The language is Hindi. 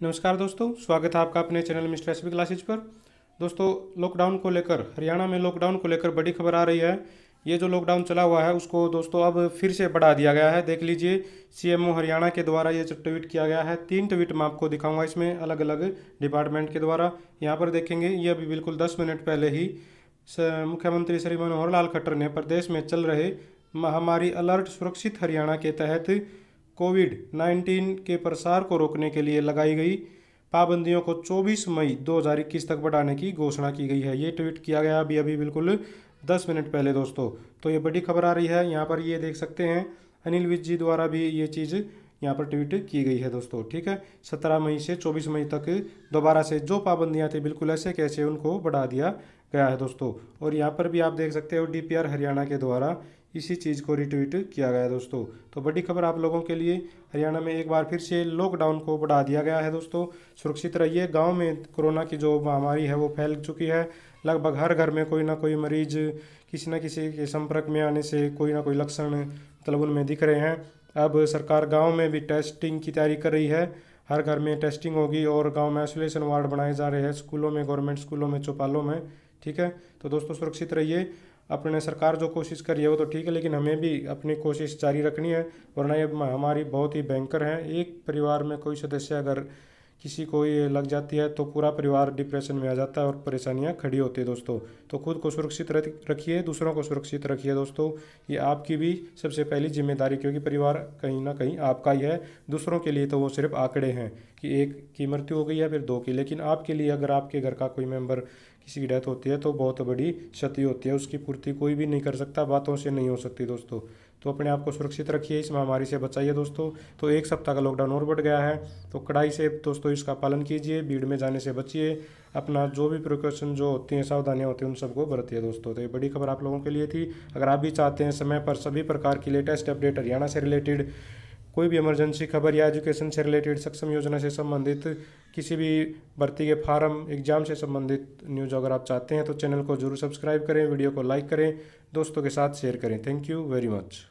नमस्कार दोस्तों, स्वागत है आपका अपने चैनल मिस्टर एस क्लासेज पर। दोस्तों लॉकडाउन को लेकर, हरियाणा में लॉकडाउन को लेकर बड़ी खबर आ रही है। ये जो लॉकडाउन चला हुआ है, उसको दोस्तों अब फिर से बढ़ा दिया गया है। देख लीजिए सीएमओ हरियाणा के द्वारा ये ट्वीट किया गया है। तीन ट्वीट मैं आपको दिखाऊँगा इसमें अलग अलग डिपार्टमेंट के द्वारा। यहाँ पर देखेंगे, ये अभी बिल्कुल दस मिनट पहले ही मुख्यमंत्री श्री मनोहर लाल खट्टर ने प्रदेश में चल रहे महामारी अलर्ट सुरक्षित हरियाणा के तहत कोविड 19 के प्रसार को रोकने के लिए लगाई गई पाबंदियों को 24 मई 2021 तक बढ़ाने की घोषणा की गई है। ये ट्वीट किया गया अभी अभी बिल्कुल 10 मिनट पहले, दोस्तों। तो ये बड़ी खबर आ रही है। यहाँ पर ये देख सकते हैं, अनिल विज जी द्वारा भी ये चीज़ यहाँ पर ट्वीट की गई है, दोस्तों। ठीक है? सत्रह मई से चौबीस मई तक दोबारा से जो पाबंदियाँ थी, बिल्कुल ऐसे कैसे उनको बढ़ा दिया गया है, दोस्तों। और यहाँ पर भी आप देख सकते हो, डीपीआर हरियाणा के द्वारा इसी चीज़ को रिट्वीट किया गया दोस्तों। तो बड़ी खबर आप लोगों के लिए, हरियाणा में एक बार फिर से लॉकडाउन को बढ़ा दिया गया है दोस्तों। सुरक्षित रहिए, गाँव में कोरोना की जो महामारी है वो फैल चुकी है। लगभग हर घर में कोई ना कोई मरीज़ किसी न किसी के संपर्क में आने से कोई ना कोई लक्षण मतलब उनमें दिख रहे हैं। अब सरकार गाँव में भी टेस्टिंग की तैयारी कर रही है। हर घर में टेस्टिंग होगी और गाँव में आइसोलेशन वार्ड बनाए जा रहे हैं, स्कूलों में गवर्नमेंट स्कूलों में, चौपालों में, ठीक है? तो दोस्तों सुरक्षित रहिए। अपने सरकार जो कोशिश कर रही है वो तो ठीक है, लेकिन हमें भी अपनी कोशिश जारी रखनी है, वरना ये हमारी बहुत ही भयंकर है। एक परिवार में कोई सदस्य अगर किसी को ये लग जाती है तो पूरा परिवार डिप्रेशन में आ जाता है और परेशानियाँ खड़ी होती है दोस्तों। तो खुद को सुरक्षित रखिए, दूसरों को सुरक्षित रखिए दोस्तों। ये आपकी भी सबसे पहली ज़िम्मेदारी, क्योंकि परिवार कहीं ना कहीं आपका ही है। दूसरों के लिए तो वो सिर्फ़ आंकड़े हैं कि एक की मृत्यु हो गई है फिर दो की। लेकिन आपके लिए अगर आपके घर का कोई मेंबर किसी की डेथ होती है तो बहुत बड़ी क्षति होती है। उसकी पूर्ति कोई भी नहीं कर सकता, बातों से नहीं हो सकती दोस्तों। तो अपने आप को सुरक्षित रखिए, इस महामारी से बचाइए दोस्तों। तो एक सप्ताह का लॉकडाउन और बढ़ गया है तो कड़ाई से दोस्तों इसका पालन कीजिए, भीड़ में जाने से बचिए, अपना जो भी प्रिकॉशन जो होती हैं, सावधानियाँ होती हैं, उन सबको बरतिए दोस्तों। तो ये बड़ी खबर आप लोगों के लिए थी। अगर आप भी चाहते हैं समय पर सभी प्रकार की लेटेस्ट अपडेट हरियाणा से रिलेटेड कोई भी इमरजेंसी खबर या एजुकेशन से रिलेटेड सक्षम योजना से संबंधित किसी भी भर्ती के फार्म एग्ज़ाम से संबंधित न्यूज़ अगर आप चाहते हैं तो चैनल को ज़रूर सब्सक्राइब करें वीडियो को लाइक करें, दोस्तों के साथ शेयर करें। Thank you very much